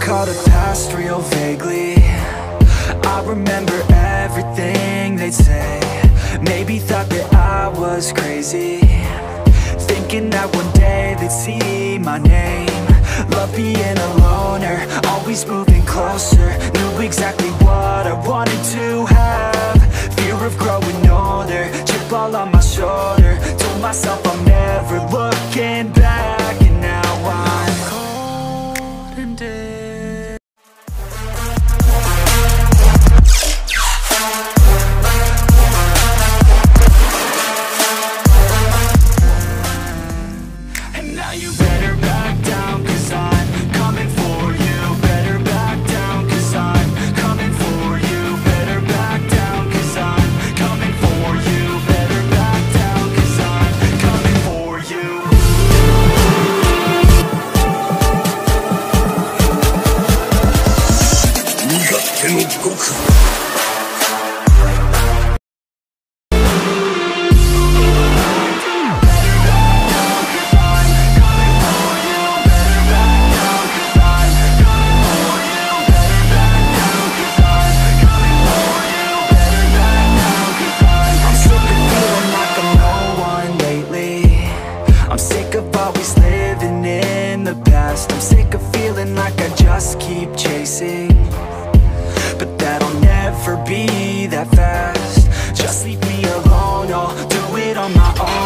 recall the past real vaguely. I remember everything they'd say. Maybe thought that I was crazy. Thinking that one day they'd see my name. Love being a loner, always moving closer. Knew exactly what I wanted to have. Fear of growing older, chip all on my shoulder. Told myself I'm never now you better back down Cause I'm coming for you. Better back down Cause I'm coming for you. Better back down Cause I'm coming for you. Better back down Cause I'm coming for you living in the past. I'm sick of feeling like I just keep chasing. But that'll never be that fast. Just leave me alone, I'll do it on my own.